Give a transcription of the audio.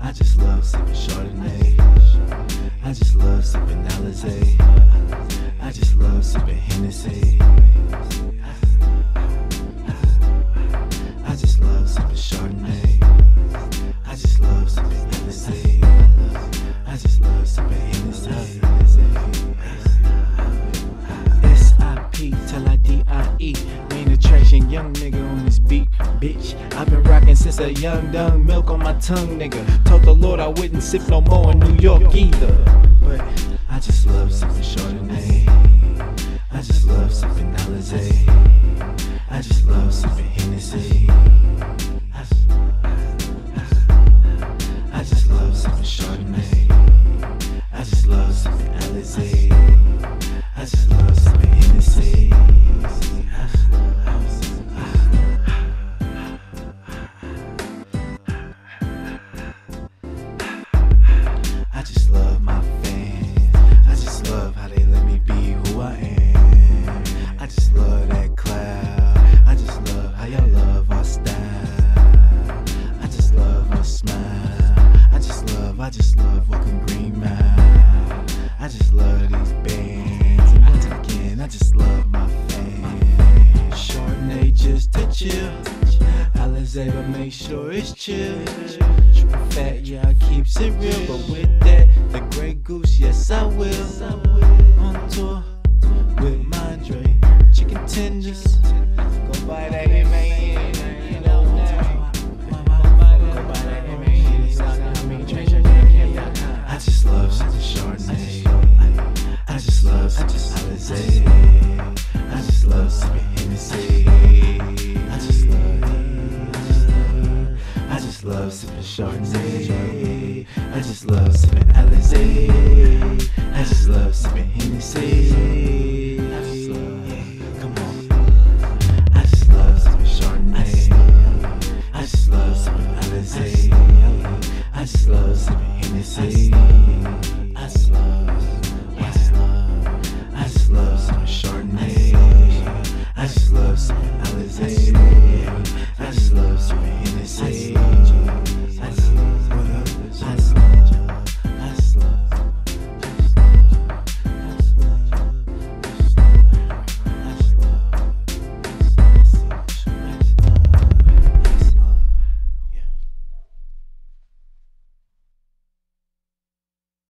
I just love sipping Chardonnay. I just love sipping Alizé. Since a young, dumb milk on my tongue, nigga. Told the Lord I wouldn't sip no more in New York either. But I just love sipping Chardonnay. I just love sipping Alizé. I just love sipping Hennessy. I just love walking Green Mile. I just love these bands. And once again, I just love my fans. Chardonnay just to chill. Alizé, but make sure it's chill. Fat, yeah, I keeps it real. But with that, the Grey Goose, yes, I will. On tour with Mondre. Chicken tenders. just Chardonnay. I just love I just Alizé. I just love sipping Hennessy. I just love, I just love, sipping Chardonnay. I just love sipping Alizé. I just